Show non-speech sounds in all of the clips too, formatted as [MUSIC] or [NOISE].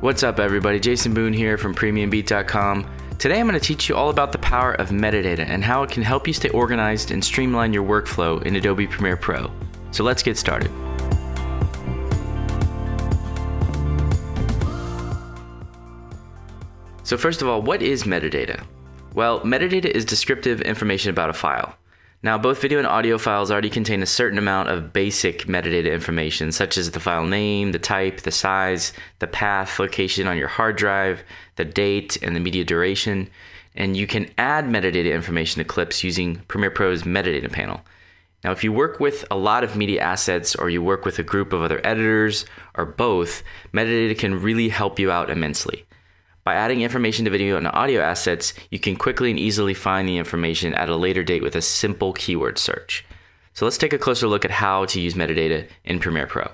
What's up, everybody? Jason Boone here from PremiumBeat.com. Today I'm going to teach you all about the power of metadata and how it can help you stay organized and streamline your workflow in Adobe Premiere Pro. So let's get started. So first of all, what is metadata? Well, metadata is descriptive information about a file. Now, both video and audio files already contain a certain amount of basic metadata information, such as the file name, the type, the size, the path, location on your hard drive, the date, and the media duration. And you can add metadata information to clips using Premiere Pro's metadata panel. Now, if you work with a lot of media assets or you work with a group of other editors or both, metadata can really help you out immensely. By adding information to video and audio assets, you can quickly and easily find the information at a later date with a simple keyword search. So let's take a closer look at how to use metadata in Premiere Pro.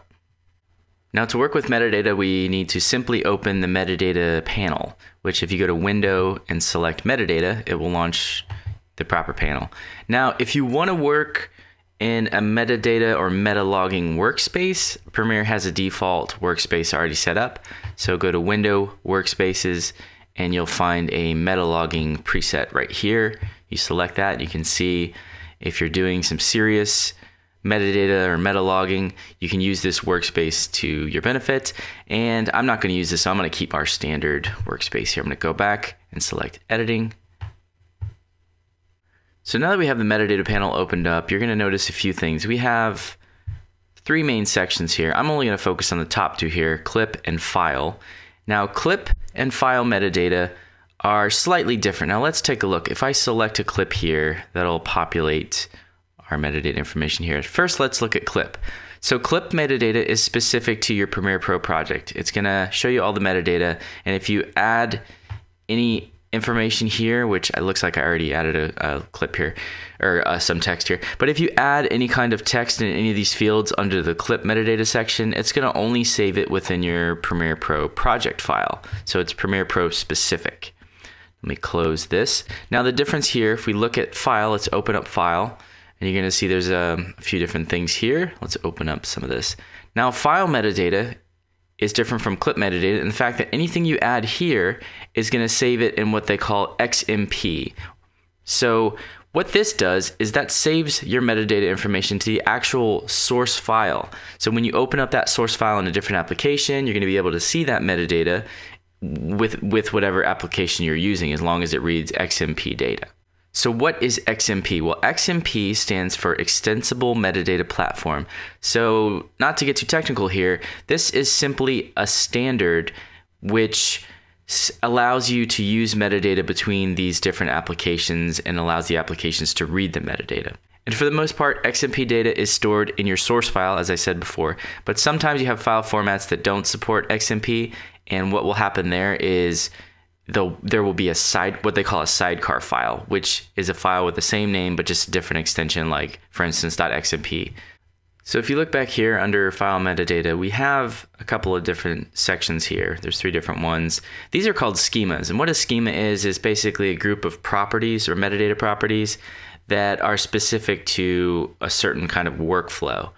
Now to work with metadata, we need to simply open the metadata panel, which if you go to Window and select metadata, it will launch the proper panel. Now, if you want to work in a metadata or meta logging workspace, Premiere has a default workspace already set up. So go to Window, Workspaces, and you'll find a meta logging preset right here. You select that, you can see if you're doing some serious metadata or meta logging, you can use this workspace to your benefit. And I'm not going to use this, so I'm going to keep our standard workspace here. I'm going to go back and select Editing, so now that we have the metadata panel opened up, you're going to notice a few things. We have three main sections here. I'm only going to focus on the top two here, clip and file. Now clip and file metadata are slightly different. Now let's take a look. If I select a clip here, that'll populate our metadata information here. First, let's look at clip. So clip metadata is specific to your Premiere Pro project. It's gonna show you all the metadata, and if you add any information here, which it looks like I already added a, a clip here or uh, some text here. But if you add any kind of text in any of these fields under the clip metadata section, it's going to only save it within your Premiere Pro project file. So it's Premiere Pro specific. Let me close this. Now the difference here, if we look at file, let's open up file and you're going to see there's a, um, a few different things here. Let's open up some of this. Now file metadata is different from clip metadata in the fact that anything you add here is going to save it in what they call XMP. So what this does is that saves your metadata information to the actual source file. So when you open up that source file in a different application, you're going to be able to see that metadata with with whatever application you're using as long as it reads XMP data. So what is XMP? Well, XMP stands for Extensible Metadata Platform. So not to get too technical here, this is simply a standard which allows you to use metadata between these different applications and allows the applications to read the metadata. And for the most part, XMP data is stored in your source file, as I said before, but sometimes you have file formats that don't support XMP, and what will happen there is there will be a side what they call a sidecar file, which is a file with the same name but just a different extension, like for instance .xmp. So if you look back here under file metadata, we have a couple of different sections here. There's three different ones. These are called schemas, and what a schema is is basically a group of properties or metadata properties that are specific to a certain kind of workflow.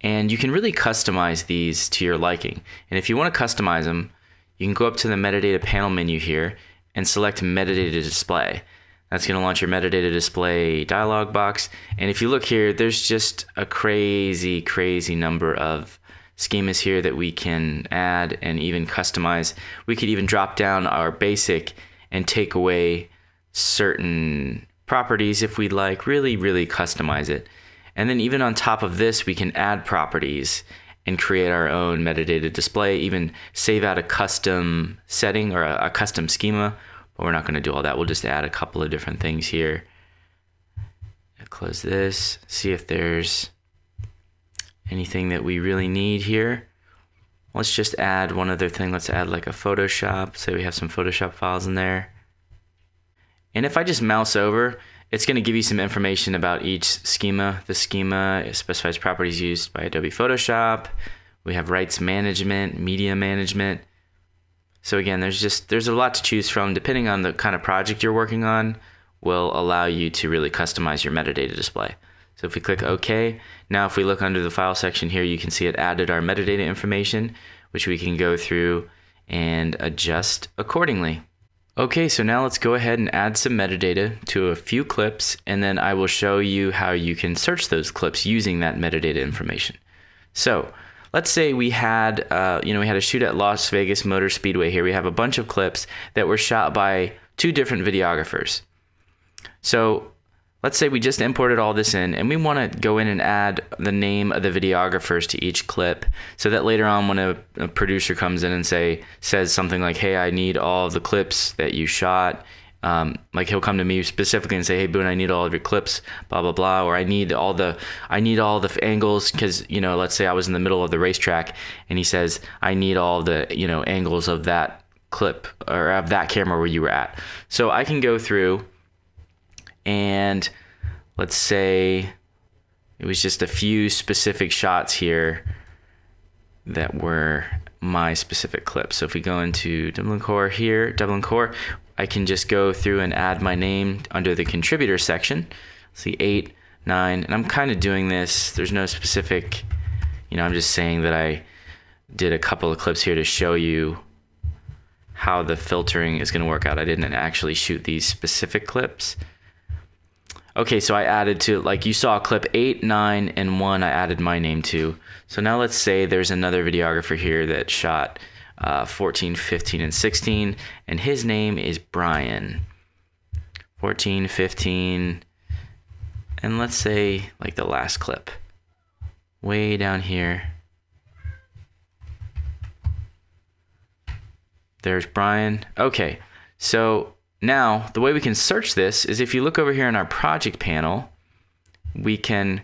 And you can really customize these to your liking. And if you want to customize them, you can go up to the metadata panel menu here and select metadata display. That's going to launch your metadata display dialog box. And if you look here, there's just a crazy, crazy number of schemas here that we can add and even customize. We could even drop down our basic and take away certain properties if we'd like, really, really customize it. And then even on top of this, we can add properties and create our own metadata display, even save out a custom setting or a, a custom schema. But we're not going to do all that. We'll just add a couple of different things here. Close this, see if there's anything that we really need here. Let's just add one other thing. Let's add like a Photoshop. Say we have some Photoshop files in there. And if I just mouse over, it's going to give you some information about each schema. The schema specifies properties used by Adobe Photoshop. We have rights management, media management. So again, there's just there's a lot to choose from depending on the kind of project you're working on will allow you to really customize your metadata display. So if we click OK, now if we look under the file section here, you can see it added our metadata information, which we can go through and adjust accordingly. Okay, so now let's go ahead and add some metadata to a few clips, and then I will show you how you can search those clips using that metadata information. So let's say we had, uh, you know, we had a shoot at Las Vegas Motor Speedway here. We have a bunch of clips that were shot by two different videographers. So let's say we just imported all this in and we want to go in and add the name of the videographers to each clip so that later on when a, a, producer comes in and say says something like hey i need all the clips that you shot um, like he'll come to me specifically and say hey boone i need all of your clips blah blah blah or i need all the i need all the angles because you know let's say i was in the middle of the racetrack and he says i need all the you know angles of that clip or of that camera where you were at. So i can go through and let's say it was just a few specific shots here that were my specific clips. So if we go into Dublin Core here, Dublin Core, I can just go through and add my name under the contributor section. See eight, nine, and I'm kind of doing this. There's no specific, you know, I'm just saying that I did a couple of clips here to show you how the filtering is going to work out. I didn't actually shoot these specific clips. Okay, so I added to, like you saw clip 8, 9, and 1, I added my name to. So now let's say there's another videographer here that shot uh, 14, 15, and 16, and his name is Brian. 14, 15, and let's say like the last clip. Way down here. There's Brian. Okay, so now, the way we can search this is if you look over here in our project panel, we can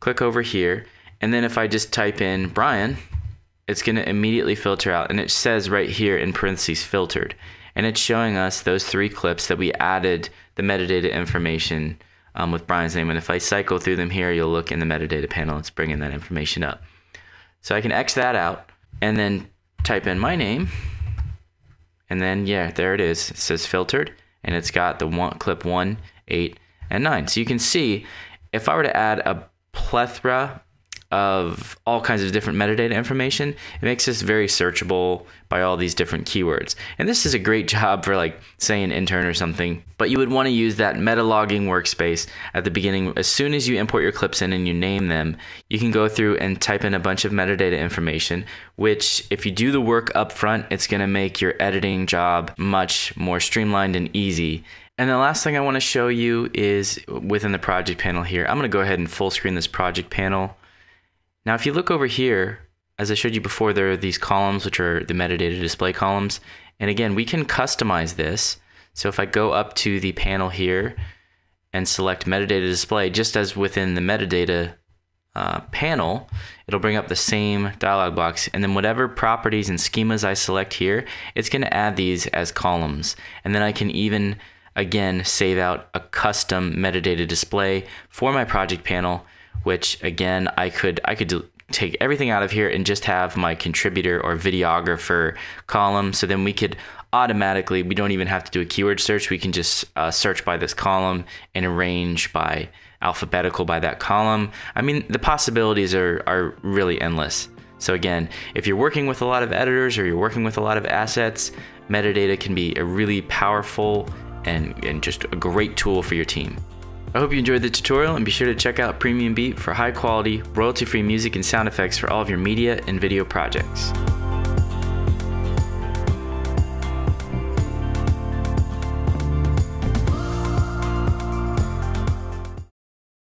click over here. And then if I just type in Brian, it's going to immediately filter out. And it says right here in parentheses filtered. And it's showing us those three clips that we added the metadata information um, with Brian's name. And if I cycle through them here, you'll look in the metadata panel. It's bringing that information up. So I can X that out and then type in my name and then, yeah, there it is. It says filtered, and it's got the one, clip 1, 8, and 9. So you can see if I were to add a plethora of all kinds of different metadata information, it makes this very searchable by all these different keywords. And this is a great [LAUGHS] job for like say an intern or something, but you would want to use that meta logging workspace at the beginning. As soon as you import your clips in and you name them, you can go through and type in a bunch of metadata information, which if you do the work up front, it's going to make your editing job much more streamlined and easy. And the last thing I want to show you is within the project panel here. I'm going to go ahead and full screen this project panel. Now, if you look over here, as I showed you before, there are these columns, which are the metadata display columns. And again, we can customize this. So if I go up to the panel here and select metadata display, just as within the metadata uh, panel, it'll bring up the same dialog box. And then whatever properties and schemas I select here, it's going to add these as columns. And then I can even, again, save out a custom metadata display for my project panel which again I could I could take everything out of here and just have my contributor or videographer column. So then we could automatically we don't even have to do a keyword search. We can just uh, search by this column and arrange by alphabetical by that column. I mean the possibilities are are really endless. So again, if you're working with a lot of editors or you're working with a lot of assets, metadata can be a really powerful and, and just a great tool for your team. I hope you enjoyed the tutorial and be sure to check out Premium Beat for high quality, royalty free music and sound effects for all of your media and video projects.